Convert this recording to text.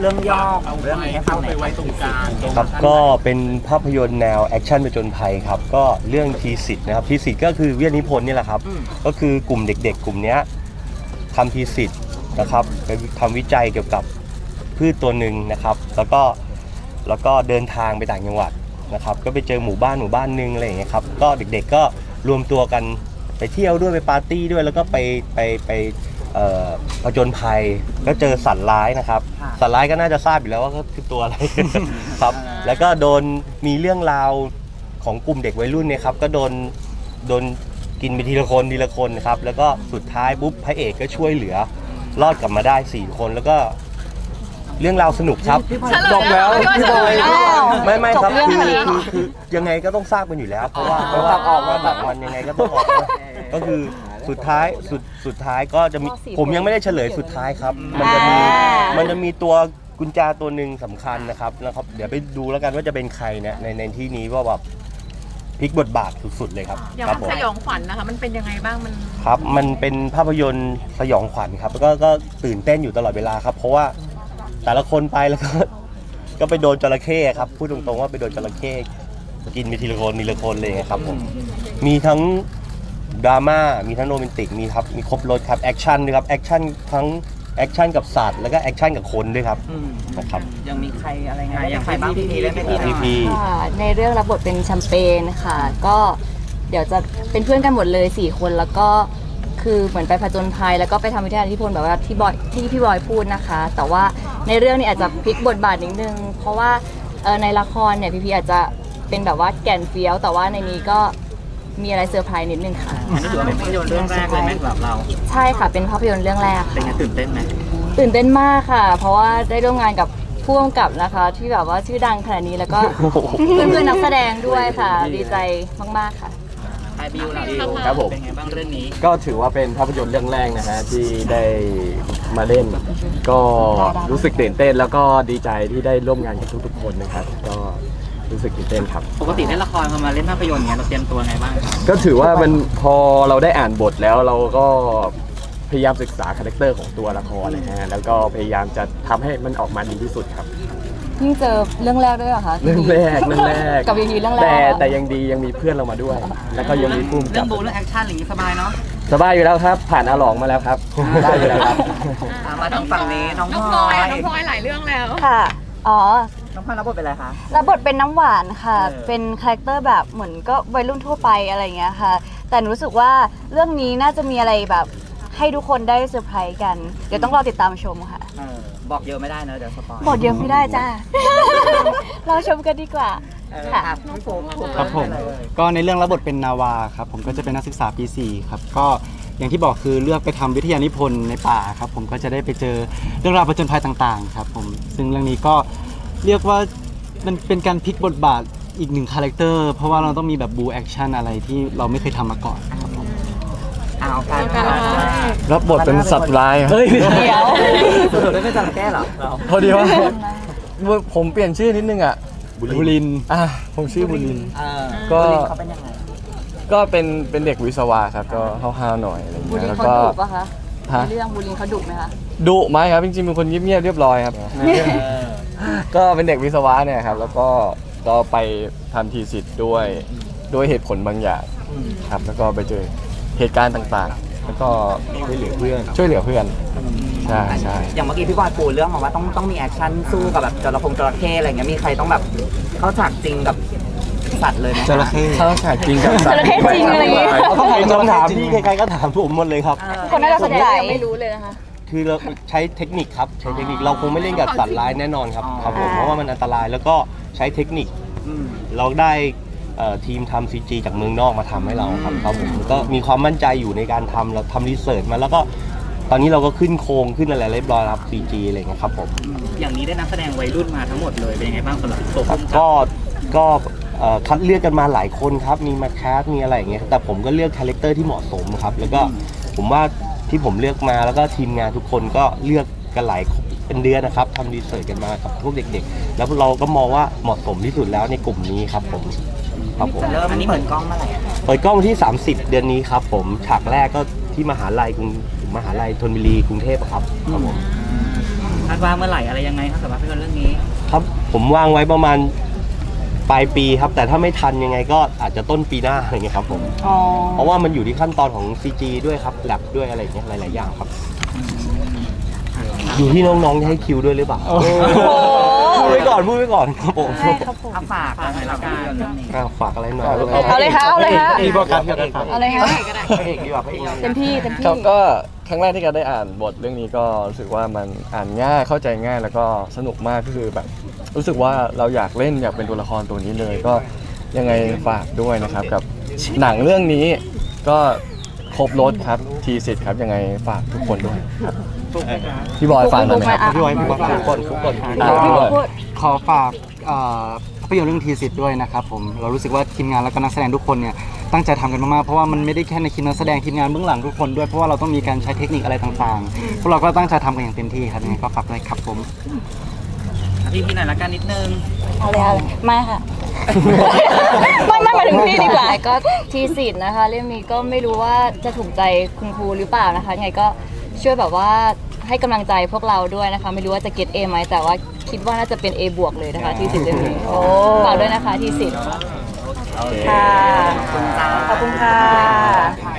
เรื่องย่อของเรื่องนี้ให้ฟังหน่อยไว้ตรงกลางครับก็เป็นภาพยนตร์แนวแอคชั่นผจญภัยครับก็เรื่องทีสิทธ์นะครับทีสิทธ์ก็คือวิทยานิพนธ์นี่แหละครับ ก็คือกลุ่มเด็กๆ กลุ่มเนี้ยทำทีสิทธ์นะครับไปทำวิจัยเกี่ยวกับพืชตัวหนึ่งนะครับ แล้วก็แล้วก็เดินทางไปต่างจังหวัดนะครับ ก็ไปเจอหมู่บ้านหมู่บ้านหนึงอะไรอย่างเงี้ยครับก็เด็กๆก็รวมตัวกันไปเที่ยวด้วยไปปาร์ตี้ด้วยแล้วก็ไปไปไปเอ่อ ผจญภัยก็เจอสัตว์ร้ายนะครับ สัตว์ร้ายก็น่าจะทราบอยู่แล้วว่าก็คือตัวอะไร ครับ แล้วก็โดนมีเรื่องราวของกลุ่มเด็กวัยรุ่นเนี่ยครับ ก็โดนโดนกินไปทีละคนทีละคนครับ แล้วก็สุดท้ายปุ๊บพระเอกก็ช่วยเหลือ รอดกลับมาได้4คนแล้วก็เรื่องราวสนุกครับจบแล้วพี่บอยไม่ไม่ครับจบเรื่องคือแล้วคือคือยังไงก็ต้องทราบกันอยู่แล้ว เพราะว่าเพราะว่าออกมาแบบมันยังไงก็ต้องออกมาก็คือ สุดท้ายสุดสุดท้ายก็จะมีผมยังไม่ได้เฉลยสุดท้ายครับ มันจะมีอ่ามันจะมีตัวกุญแจตัวหนึ่งสำคัญนะครับแล้วครับเดี๋ยวไปดูแล้วกันว่าจะเป็นใครเนี่ยในในที่นี้ว่าแบบพลิกบทบาทสุดๆเลยครับอย่างครับผม สยองขวัญนะคะ มันเป็นยังไงบ้างมัน ครับมันเป็นภาพยนตร์สยองขวัญครับแล้วก็ก็ตื่นเต้นอยู่ตลอดเวลาครับ เพราะว่าแต่ละคนไปแล้วก็ ก็ไปโดนจระเข้ครับพูดตรงๆว่าไปโดนจระเข้กินไปทีละคนทีละคนเลยครับผมมีทั้ง ดราม่ามีทั้งโรแมนติกมีครับมีครบรสครับแอคชั่นด้วยครับแอคชั่นทั้งแอคชั่นกับสัตว์แล้วก็แอคชั่นกับคนด้วยครับอืมนะครับยังมีใครอะไรไงยังใครบ้างพี่พีเล่นไม่พี่หน่พีอยพีค่ะในเรื่องรับบทเป็นแชมเปญค่ะ ก็เดี๋ยวจะเป็นเพื่อนกันหมดเลย 4 คนแล้วก็คือเหมือนไปผจญภัยแล้วก็ไปทำวิทยานิพนธ์แบบว่าที่บอยที่พี่บอยพูดนะคะ แต่ว่าในเรื่องนี้อาจจะพลิกบทบาทนิดนึง เพราะว่าเอ่อในละครเนี่ยพี่พีอาจจะเป็นแบบว่าแก่นเฟี้ยว แต่ว่าในนี้ก็ มีอะไรเซอร์ไพรส์นิดนึงค่ะ อันนี้ถือว่าเป็นภาพยนตร์เรื่องแรกเลยไหมสำหรับเรา ใช่ค่ะ เป็นภาพยนตร์เรื่องแรกเป็นค่ะไงตื่นเต้นไหมตื่นเต้นมากค่ะ เพราะว่าได้ร่วมงานกับผู้กำกับนะคะ ที่แบบว่าชื่อดังขนาดนี้แล้วก็เพื่อนๆนักแสดงด้วยค่ะ ดีใจมากๆค่ะ ไอบิวล่ะบิวครับผม เป็นไงบ้างเรื่องนี้ ก็ถือว่าเป็นภาพยนตร์เรื่องแรกนะฮะที่ได้มาเล่น ก็รู้สึกตื่นเต้นแล้วก็ดีใจที่ได้ร่วมงานกับทุกๆคนนะครับ ก็ รู้สึกตื่นเต้นครับ ปกติเล่นละครพอมาเล่นภาพยนตร์เนี้ยเราเตรียมตัวไงบ้างครับก็ถือว่ามันพอเราได้อ่านบทแล้วเราก็พยายามศึกษาคาแรคเตอร์ของตัวละครนะฮะแล้วก็พยายามจะทำให้มันออกมาดีที่สุดครับ เพิ่งเจอเรื่องแรกด้วยเหรอคะ เรื่องแรกเรื่องแรกกับวีพีเรื่องแรก แต่แต่ยังดียังมีเพื่อนเรามาด้วย แล้วก็ยังมีพุ่มเรื่กัอบงบูเรื่องแอคชั่นอะไรอย่างงี้สบายเนาะสบายอยู่แล้วครับ ผ่านอาหลองมาแล้วครับได้อยู่แล้วครับ อะมาทางฝั่งนี้น้องน้องพพลลออยยอะน้องพลอยหลายเรื่องแล้ว ค่ะ อ๋อ น้องพลอยรับบทเป็นอะไรคะ รับบทเป็นน้ำหวานค่ะ เออ เป็นคาแรคเตอร์แบบเหมือนก็วัยรุ่นทั่วไปอะไรอย่างเงี้ยค่ะ แต่หนูรู้สึกว่าเรื่องนี้น่าจะมีอะไรแบบให้ทุกคนได้เซอร์ไพรส์กัน เดี๋ยวต้องรอติดตามชมค่ะ เออบอกเยอะไม่ได้เนอะเดี๋ยวสปอยบทเยอะไม่ได้จ้ารอชมกันดีกว่า เออค่ะ อะพี่โฟกโฟกัสครับผมได้เลยก็ในเรื่องรับบทเป็นนาวาครับผมก็จะเป็นนักศึกษาปี4ครับก็อย่างที่บอกคือเลือกไปทำวิทยานิพนธ์ในป่าครับผมก็จะได้ไปเจอเรื่องราวผจญภัยต่างๆครับผมซึ่งเรื่องนี้ก็ เรียกว่ามันเป็นการพลิกบทบาทอีกหนึ่งคาแรคเตอร์ เพราะว่าเราต้องมีแบบบู๊แอคชั่นอะไรที่เราไม่เคยทำมาก่อนครับผมเอาการเอาการรับบทเป็นสัตว์ร้ายครับเฮ้ยเดี๋ยวสรุปได้เป็นจระเข้เหรอพอดีว่าผมเปลี่ยนชื่อนิดนึงอะบุรินทร์อะผมชื่อบุรินทร์เออก็บุรินทร์เขาเป็นยังไงก็เป็นเป็นเด็กวิศวะครับก็ห้าวๆหน่อยอะไรอย่างเงี้ลิยนแล้วเขาก็ ดุปะคะฮะ ในเรื่องบุรินทร์เขาดุไหมคะดุไหมครับจริงๆเป็นคนเงียบๆเรียบร้อยครับ ก็เป็นเด็กวิศวะเนี่ยครับ แล้วก็ก็ไปทำ thesis ด้วยด้วยเหตุผลบางอย่างครับ แล้วก็ไปเจอเหตุการณ์ต่างๆ แล้วก็ช่วยเหลือเพื่อนช่วยเหลือเพื่อนใช่ใช่อย่างเมื่อกี้พี่บอยปูเรื่องมาว่าต้องต้องมีแอคชั่นสู้กับแบบจระพงจระเข้อะไรเงี้ยมีใครต้องแบบเข้าฉากจริงกับสัตว์เลยไหมจระเข้เข้าฉากจริงกับสัตจระเข้จริงอะไรอย่างเงี้ย เป็นคำถามที่ใครๆก็ถามผมหมดเลยครับทุกคนน่าจะสนใจไม่รู้เลยนะคะ คือเราใช้เทคนิคครับใช้เทคนิคเราคงไม่เล่นกับสัตว์ร้ายแน่นอนครับอ๋อครับผมอ่าเพราะว่ามันอันตรายแล้วก็ใช้เทคนิคอืมเราได้เอ่อทีมทำซีจีจากเมืองนอกมาทำให้เราครับครับผมก็มีความมั่นใจอยู่ในการทำเราทำรีเสิร์ชมาแล้วก็ตอนนี้เราก็ขึ้นโครงขึ้นอะไรเรียบร้อยแล้วครับซีจีอะไรเงี้ยครับผม อย่างนี้ได้นักแสดงวัยรุ่นมาทั้งหมดเลยเป็นยังไงบ้างสำหรับตัวผู้กำกับครับก็ก็เอ่อคัดเลือกกันมาหลายคนครับ มีมา cast มีอะไรอย่างเงี้ยแต่ผมก็เลือกคาแรคเตอร์ที่เหมาะสมครับ แล้วก็ผมว่า ที่ผมเลือกมาแล้วก็ทีมงานทุกคนก็เลือกกันหลายเป็นเดือนนะครับทำ research กันมากับพวกเด็กๆ แล้วเราก็มองว่าเหมาะสมที่สุดแล้วในกลุ่มนี้ครับผมครับผมจะเริ่มอันนี้เปิดกล้องเมื่อไหร่อะเปิดกล้องวันที่ 30 เดือนนี้ครับผมฉากแรกก็ที่มหาลัยกรุงมหาลัยธนบุรีกรุงเทพอะครับครับผมอคาดว่าเมื่อไหร่อะไรยังไงครับสำหรับภาพยนตร์เรื่องนี้ ครับผมวางไว้ประมาณ ปลายปีครับ แต่ถ้าไม่ทันยังไงก็อาจจะต้นปีหน้าอะไรเงี้ยครับผมอ๋อเพราะว่ามันอยู่ที่ขั้นตอนของ CG ด้วยครับแลบด้วยอะไรเงี้ยหลาย ๆ อย่างครับ อยู่ที่น้องๆจะให้คิวด้วยหรือเปล่าพูดไว้ก่อนพูดไว้ก่อนครับผมใช่ครับผมเอาฝากอะไรละกันเรื่องนี้อะฝากอะไรหน่อยเอาเลยค่ะเอาเลยค่ะมีโปรแกรมที่จะฝากเอาเลยค่ะพระเอกดีกว่าพระเอกเต็มที่เต็มที่ครับก็ครั้งแรกที่การได้อ่านบทเรื่องนี้ก็รู้สึกว่ามันอ่านง่ายเข้าใจง่ายแล้วก็สนุกมากก็คือแบบ รู้สึกว่าเราอยากเล่นอยากเป็นตัวละครตัวนี้เลย ก็ยังไงฝากด้วยนะครับ กับหนังเรื่องนี้ก็ครบรถครับทีสิทธิ์ครับยังไงฝากทุกคนด้วยครับพี่บอยฝากหน่อยไหมครับพี่บอยพี่บอยทุกคนทุกคนอ่าพี่บอกพูดขอฝากเอ่อภาพยนตร์เรื่องทีสิทธิ์ด้วยนะครับผมเรารู้สึกว่าทีมงานและก็นักแสดงทุกคนเนี่ยตั้งใจทำกันมากๆเพราะว่ามันไม่ได้แค่ในทีมนักแสดงทีมงานเบื้องหลังทุกคนด้วยเพราะว่าเราต้องมีการใช้เทคนิคอะไรต่างๆพวกเราก็ตั้งใจทำกันอย่างเต็มที่ครับยังไงก็ฝากด้วยครับผม พี่พี่หน่อยละกันนิดนึง เอาเลยเอาเลยไม่ค่ะ ไม่ไม่มาถึงพี่ดีกว่าก็ทีสิทธ์นะคะ เรื่องนี้ก็ไม่รู้ว่าจะถูกใจคุณครูหรือเปล่านะคะยังไงก็ช่วยแบบว่าให้กำลังใจพวกเราด้วยนะคะ ไม่รู้ว่าจะเก็ตเอไหมแต่ว่าคิดว่าน่าจะเป็น A บวกเลยนะคะ ทีสิทธ์เรื่องนี้ฝากด้วยนะคะทีสิทธ์ค่ะขอบคุณจ้าขอบคุณค่ะ